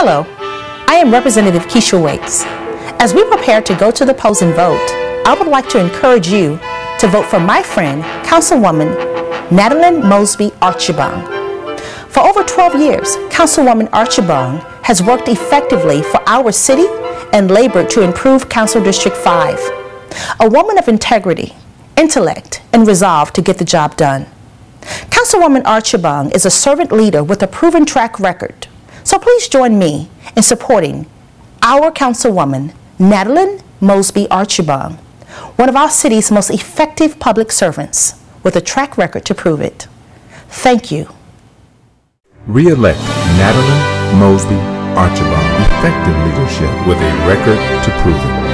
Hello, I am Representative Keisha Waites. As we prepare to go to the polls and vote, I would like to encourage you to vote for my friend, Councilwoman Natalyn Mosby Archibong. For over 12 years, Councilwoman Archibong has worked effectively for our city and labored to improve Council District 5. A woman of integrity, intellect, and resolve to get the job done. Councilwoman Archibong is a servant leader with a proven track record. So please join me in supporting our Councilwoman, Natalyn Mosby Archibong, one of our city's most effective public servants with a track record to prove it. Thank you. Re-elect Natalyn Mosby Archibong. Effective leadership with a record to prove it.